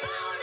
power.